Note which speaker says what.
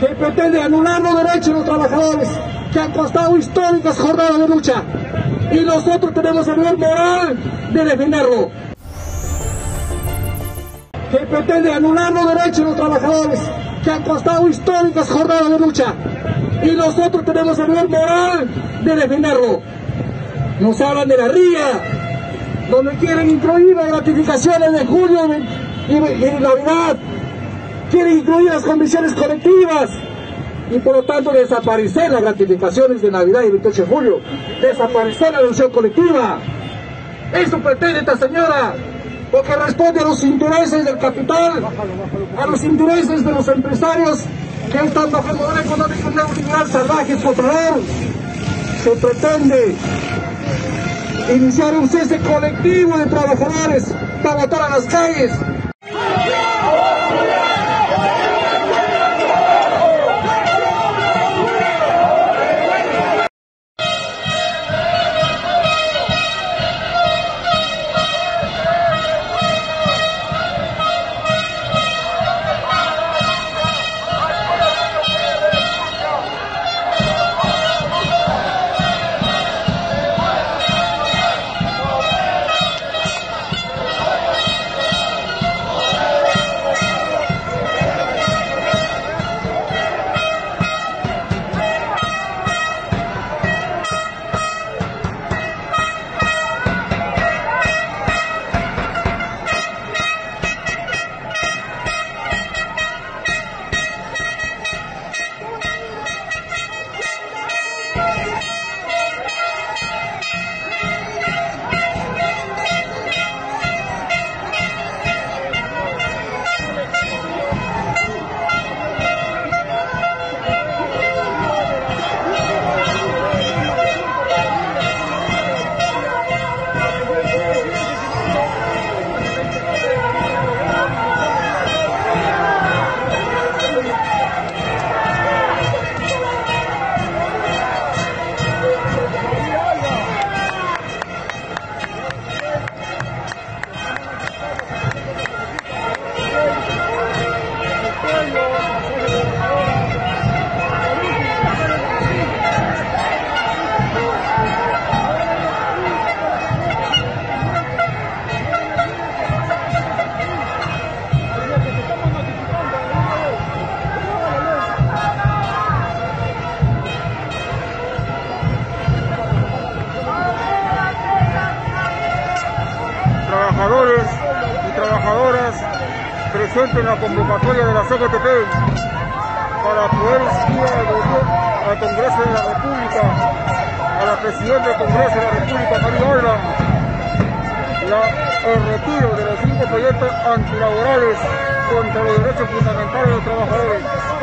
Speaker 1: que pretende anular los derechos de los trabajadores, que ha costado históricas jornadas de lucha. Y nosotros tenemos el deber moral de defenderlo. Que pretende anular los derechos de los trabajadores, que ha costado históricas jornadas de lucha. Y nosotros tenemos el deber moral de defenderlo. Nos hablan de la RIA, donde quieren incluir las gratificaciones de julio y de Navidad quiere incluir las condiciones colectivas y por lo tanto desaparecer las gratificaciones de Navidad y 28 de julio, desaparecer la elección colectiva. Eso pretende esta señora, porque responde a los intereses del capital, a los intereses de los empresarios que están bajo el modelo económico neoliberal salvaje explotador. Se pretende iniciar un cese colectivo de trabajadores para votar a las calles
Speaker 2: trabajadores y trabajadoras presenten la convocatoria de la CGTP para poder al, al Congreso de la República, a la Presidenta del Congreso de la República, María la, el retiro de los cinco proyectos antilaborales contra los derechos fundamentales de los trabajadores.